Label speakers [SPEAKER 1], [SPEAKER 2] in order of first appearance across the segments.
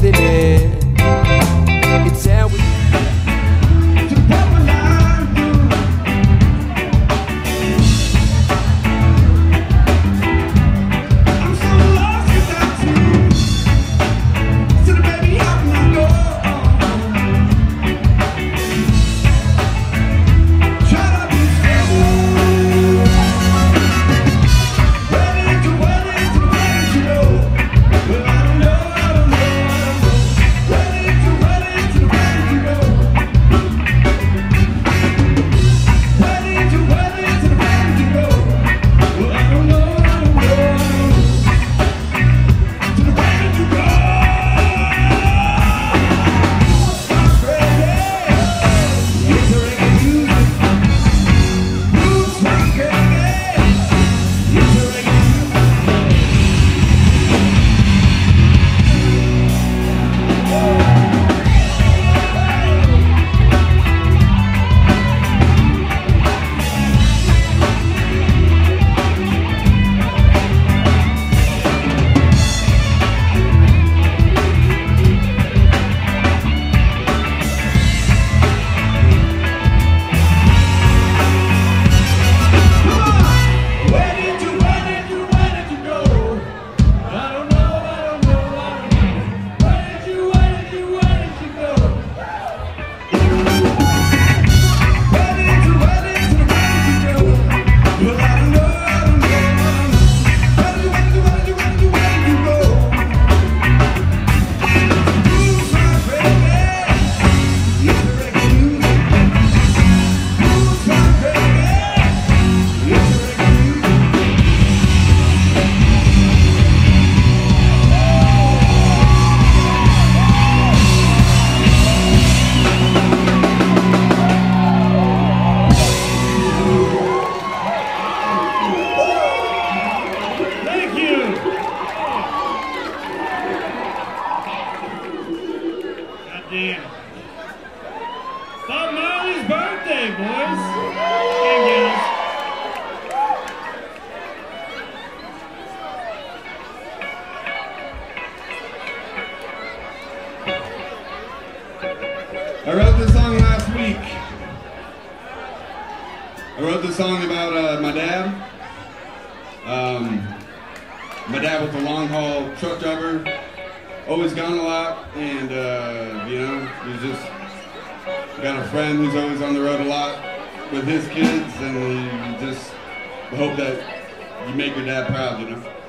[SPEAKER 1] destiny. It's how we.
[SPEAKER 2] Bob Marley's birthday, boys and gals.
[SPEAKER 3] I wrote this song last week. I wrote this song about uh, my dad. Um, my dad was a long haul truck driver, always gone a lot, and uh, you know, he's just got a friend who's always on the road a lot with his kids, and you just hope that you make your dad proud, you know.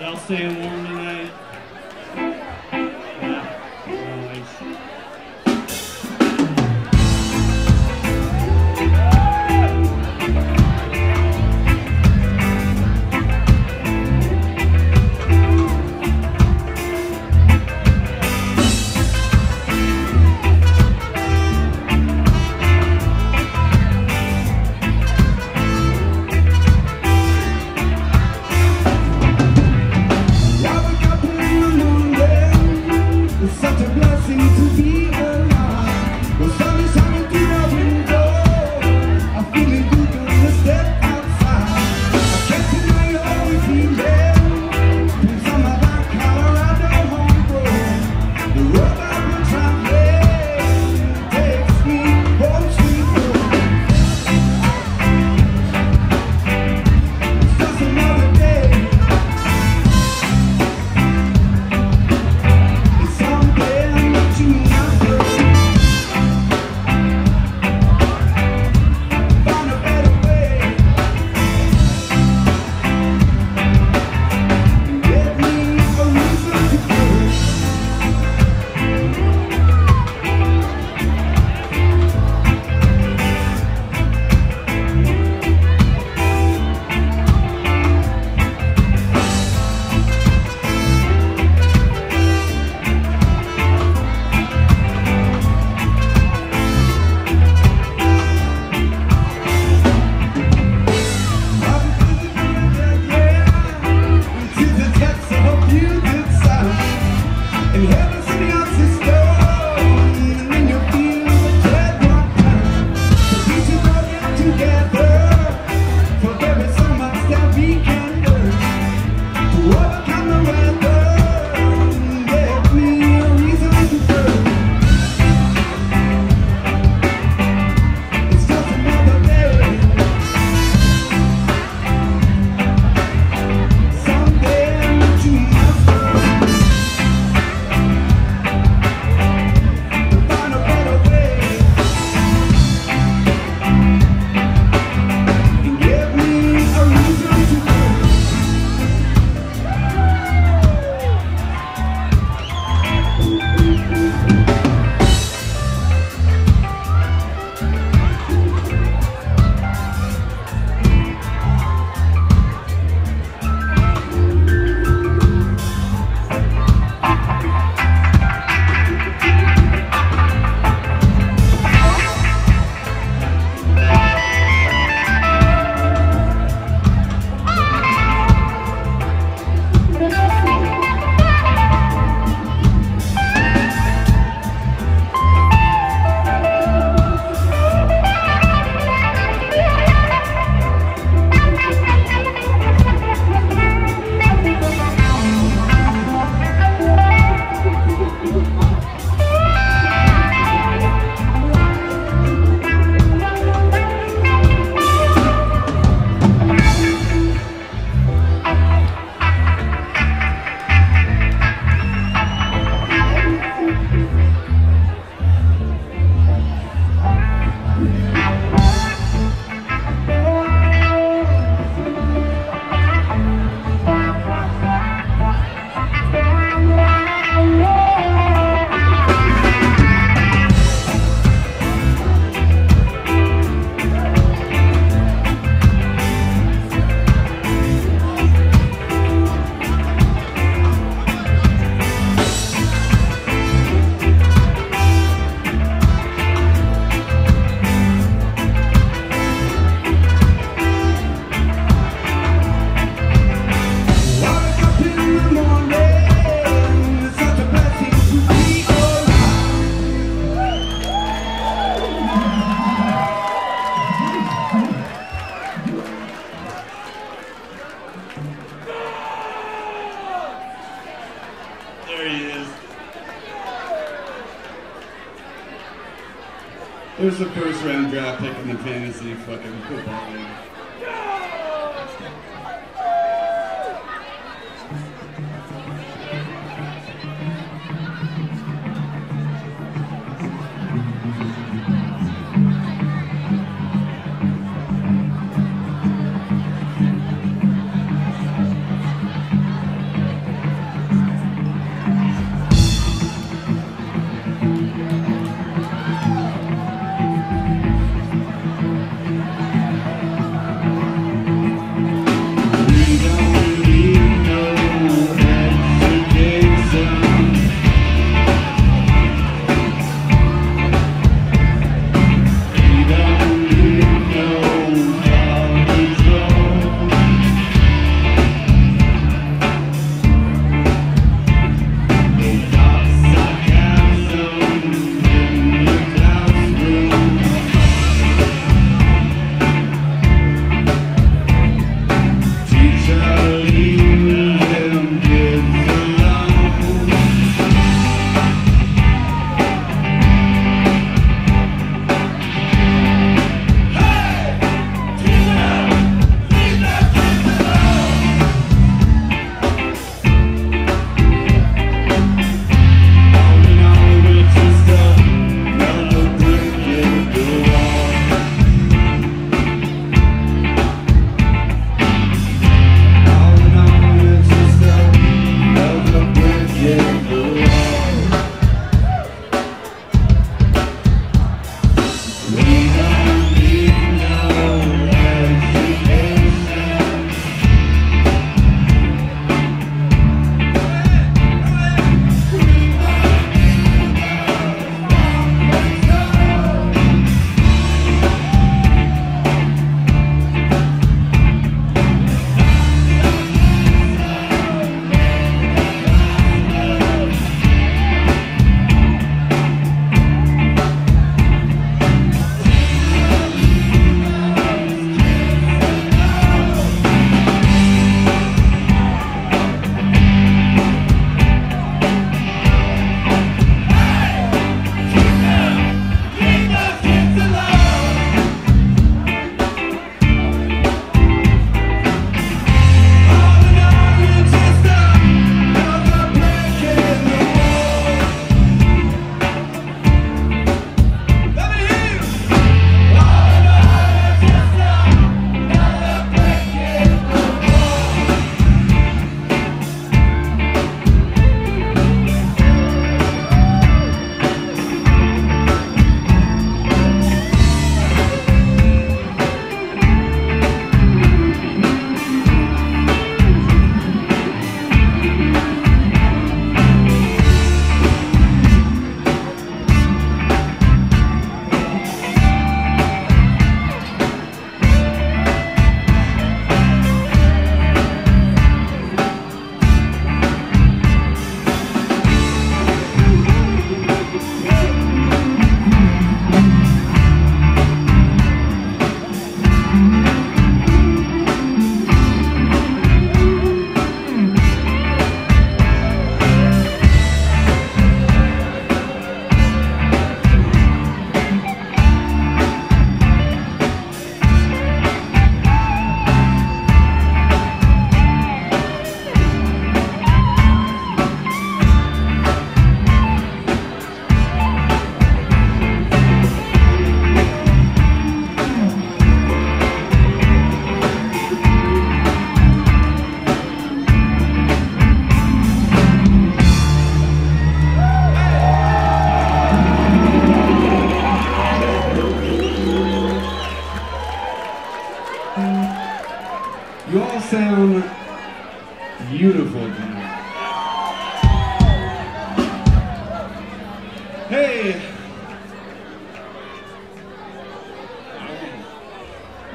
[SPEAKER 4] Y'all
[SPEAKER 1] staying warm tonight?
[SPEAKER 5] There he is. The first round draft pick in the fantasy fucking football league.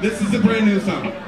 [SPEAKER 1] This is a brand new song.